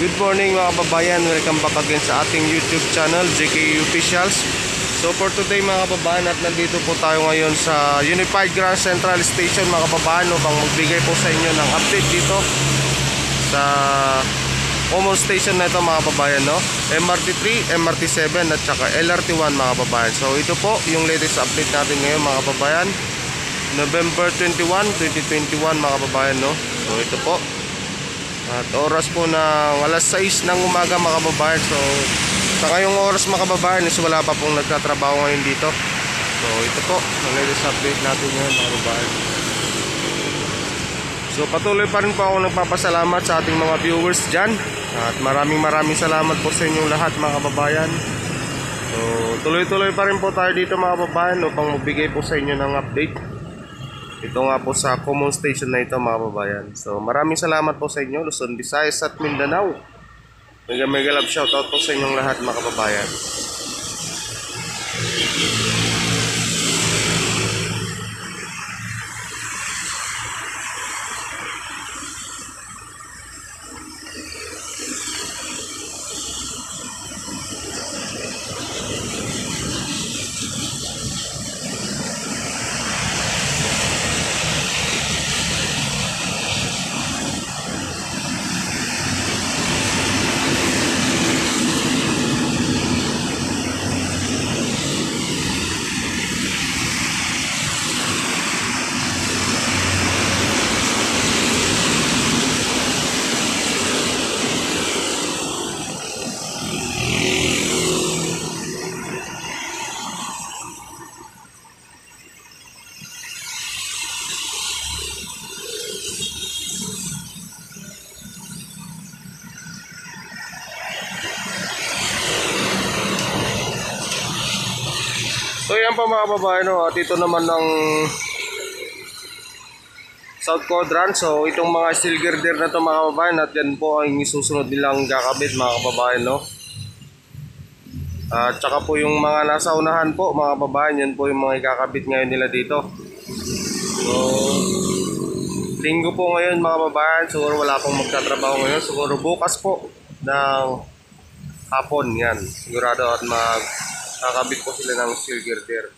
Good morning mga kababayan, welcome back again sa ating YouTube channel, JK Officials. So for today mga kababayan at nandito po tayo ngayon sa Unified Grand Central Station mga kababayan upang magbigay po sa inyo ng update dito sa common station na ito mga kababayan no? MRT3, MRT7 at saka LRT1 mga kababayan. So ito po yung latest update natin ngayon mga kababayan. November 21, 2021 mga kababayan no? So ito po at oras po na alas 6 ng umaga mga. So sa ngayong oras mga kababayan is wala pa pong nagtatrabaho ngayon dito. So ito po, latest update natin ngayon mga. So patuloy pa rin po ako nagpapasalamat sa ating mga viewers dyan. At maraming maraming salamat po sa inyong lahat mga kababayan. So tuloy-tuloy pa rin po tayo dito mga kababayan upang magbigay po sa inyo ng update. Ito nga po sa common station na ito mga kababayan. So maraming salamat po sa inyo Luzon, Visayas at Mindanao. Mega mega love shoutout po sa inyong lahat mga kababayan. So yan pa mga kababayan, no? at ito naman ng South Quadrant. So itong mga steel girder na to mga kababayan at yan po ang isusunod nilang kakabit mga kababayan. No? At saka po yung mga nasa unahan po mga kababayan, yan po yung mga ikakabit ngayon nila dito. So linggo po ngayon mga kababayan, siguro wala pong magtatrabaho ngayon. Siguro bukas po ng hapon yan. Sigurado at mag kakabit po sila ng steel girder.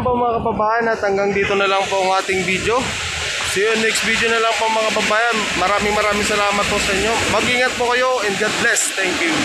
Lang po mga kababayan at hanggang dito na lang po ang ating video. See you next video na lang po mga kababayan. Maraming maraming salamat po sa inyo. Mag-ingat po kayo and God bless. Thank you.